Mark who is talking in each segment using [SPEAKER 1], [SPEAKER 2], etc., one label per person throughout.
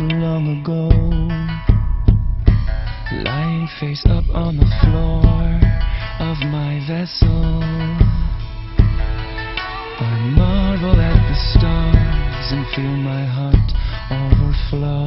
[SPEAKER 1] long ago. Lying face up on the floor of my vessel. I marvel at the stars and feel my heart overflow.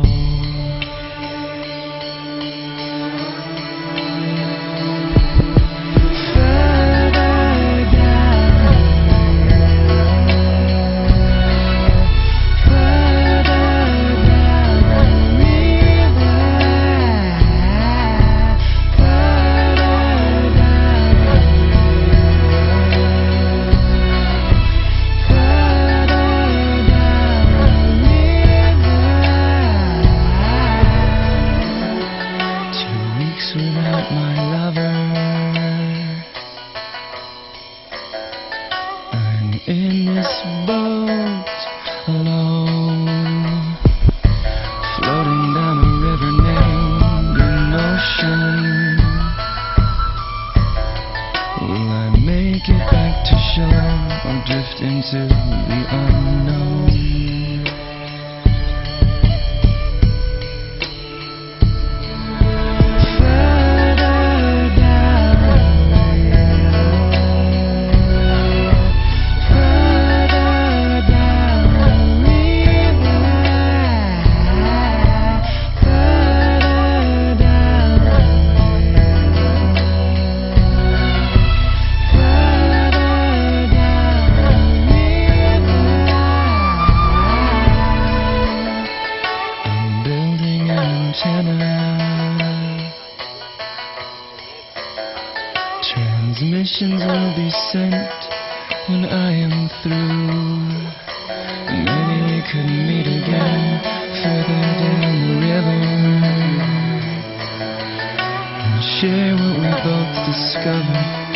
[SPEAKER 1] Alone, floating down a river named Emotion. Will I make it back to shore or drift into Missions will be sent when I am through. Maybe we could meet again further down the river and share what we both discovered.